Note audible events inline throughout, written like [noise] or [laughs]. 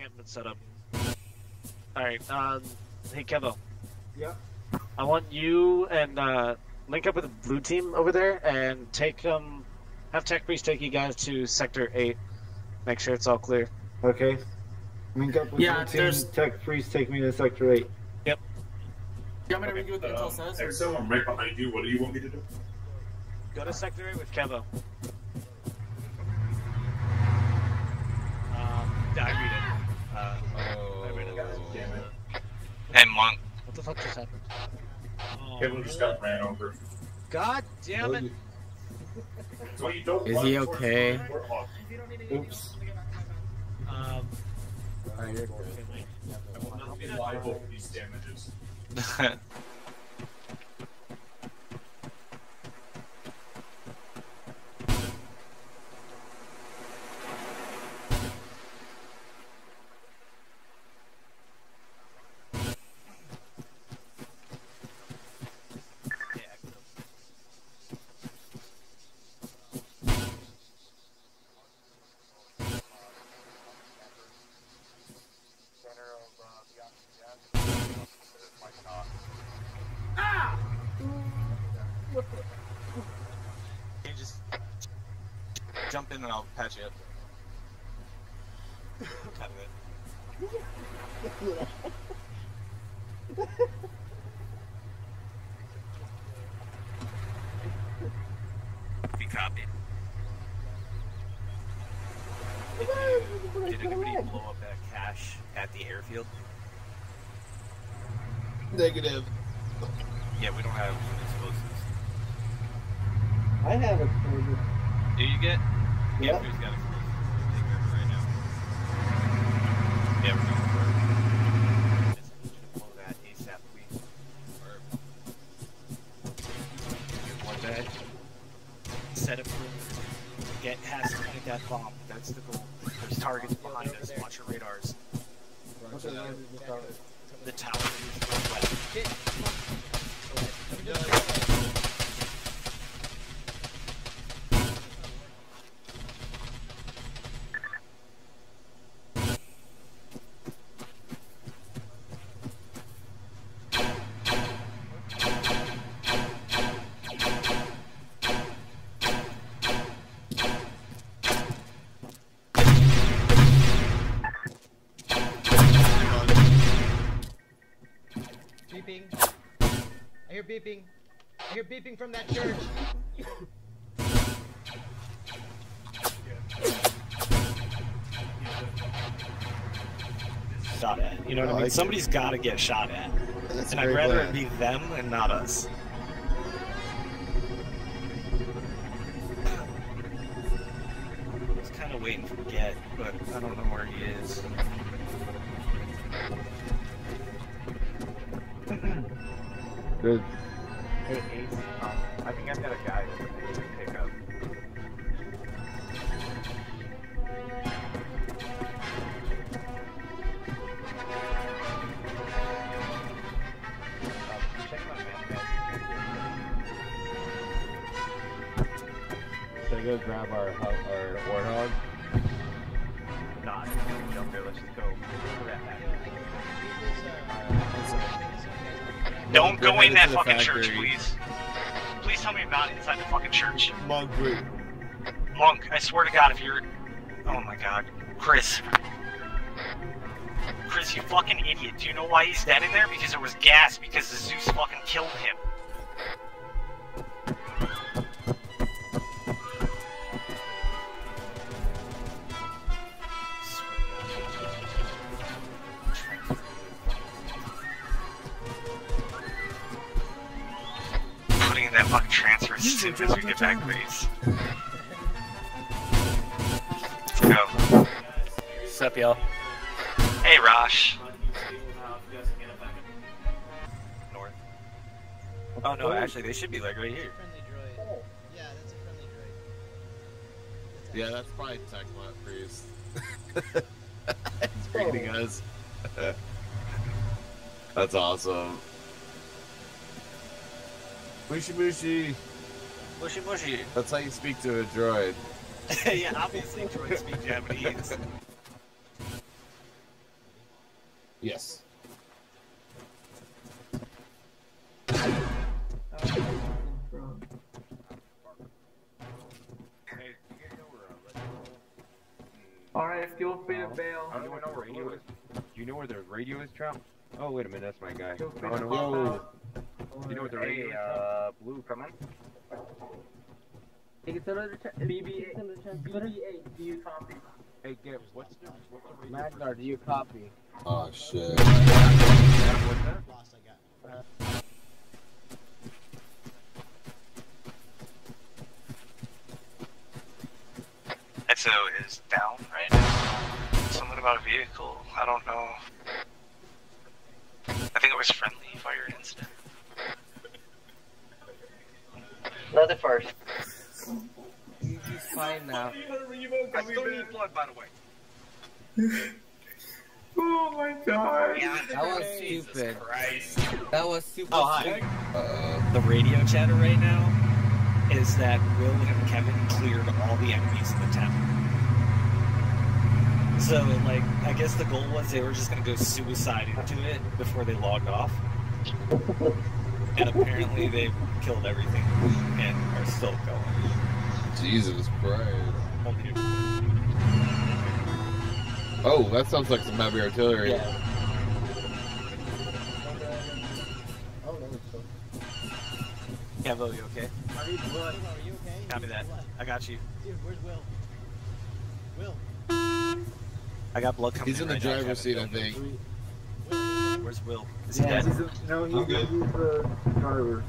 encampment set up. Alright, um, hey Kevo. Yeah. I want you and, uh, link up with the blue team over there and take, um, have Tech Priest take you guys to Sector 8. Make sure it's all clear. Okay. Link up with Yeah, my team. there's- Tech Priest take me to Sector 8. Yep. You want me to read you what the intel says? Exo, I'm right behind you. What do you want me to do? Go to Sector 8 with Kevo. Um, yeah, I read it. Uh, I. Damn it. And Monk. What the fuck just happened? Oh, Kevin just got ran over. God damn it! So you don't Is run he towards okay? me, we're off. Oops. Um, I will not be liable for these damages. [laughs] you just jump in and I'll patch you up. Kind of it. Be copied. Did anybody [laughs] blow up that cache at the airfield? Negative. Yeah, we don't have explosives. I have a quarter. Do you get? Yeah. who's got explosives? Take care right now. Yeah, we're going for it. Just need you to blow that ASAP, please. Or... Get one bag. Set up perimeter. Get has to find that bomb. That's the goal. There's targets behind us. Watch your radars. The tower is northwest. Beeping. Beeping. I hear beeping from that church. Shot at. You know what I I mean? like Somebody's got to get shot at. That's and I'd rather plan. it be them and not us. I was kind of waiting for Get, but I don't know where he is. Good. Um, I think I've got a guy that we can pick up. Check my man Should I go grab our our warthog? Nah, just jump there. Let's just go. Go that back. Don't go in that to the fucking church, please. Please tell me about it inside the fucking church. Monk, wait. Monk, I swear to God, if you're. Oh my God. Chris. Chris, you fucking idiot. Do you know why he's dead in there? Because there was gas, because Zeus fucking killed him. Putting in that transfer as soon as we get back, please. Let's go. Sup, y'all? Hey, Rosh. North. Oh no, actually, they should be like right here. Friendly. Yeah, that's a friendly droid. Yeah, that's probably Techlat Priest. He's reading us. [laughs] that's awesome. Mushi Mushi. Mushy mushy. That's how you speak to a droid. [laughs] yeah, obviously droids speak Japanese. Yes. Alright, feel free to bail. I don't know where radio is. Do you know where the radio is, Trump? Oh, wait a minute, that's my guy. Feel free Oh, to no. You know where the radio Hey, is? uh, Blue, come in. BB8, BB8, do you copy? Hey, Gibbs, what's the, what's the radio? Magnar, do you copy? Oh shit. What's that? Lost, XO is down right now. Something about a vehicle. I don't know. I think it was friendly fire incident. Another first. He's fine now. I still need blood, by the way. [laughs] Oh my god. That was stupid. That was super Oh, hi. Uh, The radio chatter right now is that Will and Kevin cleared all the enemies in the town. So, like, I guess the goal was they were just gonna go suicide into it before they logged off. And apparently they've killed everything and are still going. Jesus Christ. Oh, that sounds like some heavy artillery. Yeah. Oh. Yeah, Will, you okay? Are you blood? Are you okay? Copy that. I got you. Dude, where's Will? Will. I got blood coming He's in the right driver's seat, I think. Where's Will? Is he Yeah, dead? he's a, no, he's, he's the driver.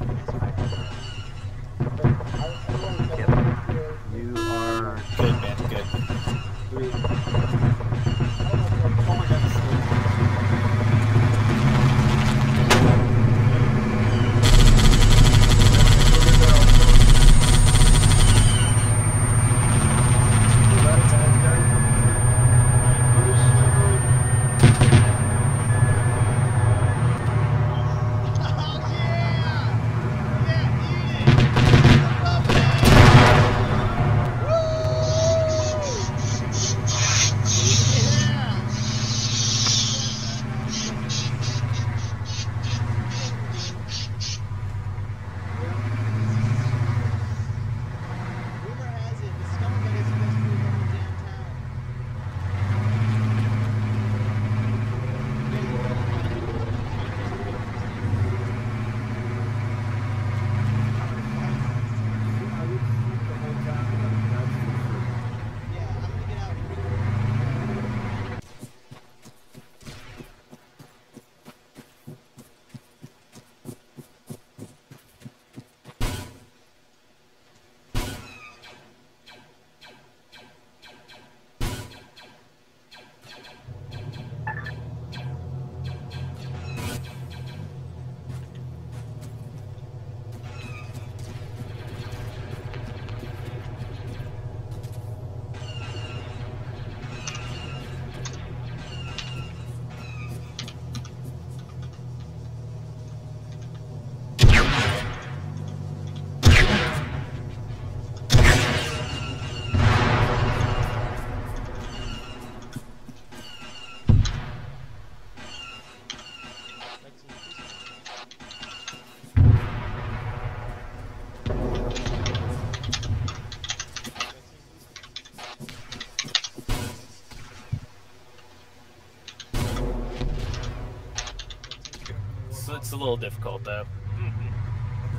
It's a little difficult though.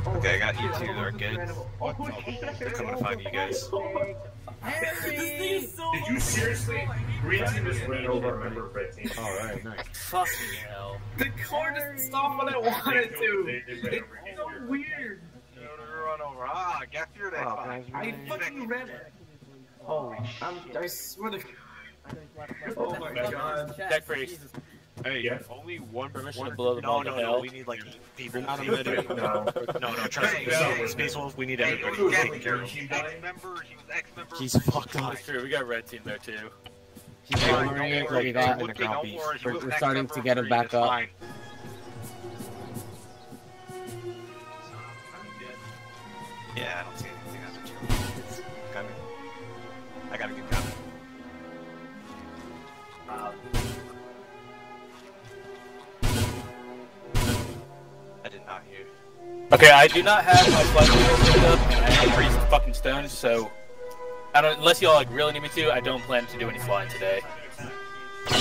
Okay, I got you two. They're good. They're coming to find you guys. Did you seriously? Green team just ran over a member of red team. Alright, nice. Fucking hell. The car doesn't stop when I wanted to. They, they ran over It's so weird. Run over. Ah, get through that. Oh, guys, I fucking ran it. Holy I'm, I swear to Oh my god. Deck freeze. Hey, Yeah. if only one Permission to one- blow the No, ball no, to no. hell. We need like eight people. Not to a do medic. it. No. No, no. Trust me. Hey, Space Wolf. We need Hey, everybody. who's Take that care. your team? Ex-member. He was ex-member. He's fucked up. That's true. We got red team there too. He's Fine, fine. don't We're, got don't in the worry, ground don't beef. worry. He We're, was we're an starting to get him back up. Okay, I do not have my flight controls hooked up, and I am pretty fucking stones, so I don't. Unless y'all like really need me to, I don't plan to do any flying today. Sorry,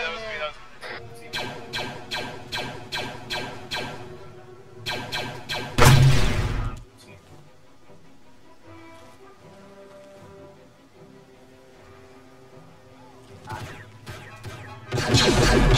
that was me. That was Fuck.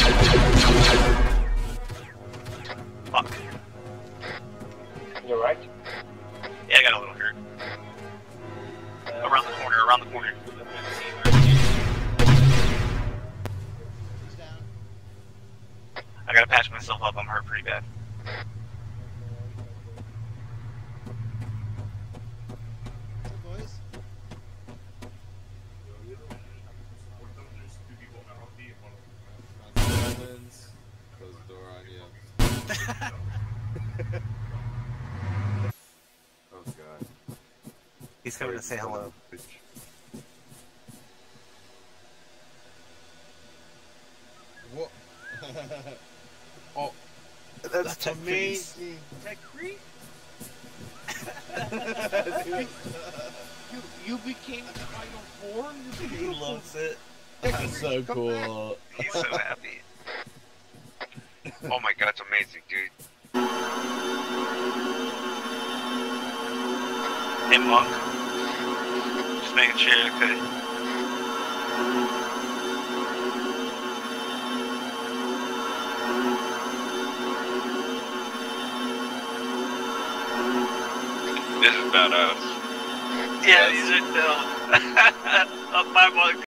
He's coming to say hello. What? [laughs] oh, That's amazing. Tech [laughs] Free? you, you became Final Four? He loves it. That's so cool. He's so happy. [laughs] Oh my god, it's amazing, dude. Hey, Monk. Just making sure, okay? This is badass. Yeah, these are. Up my monk.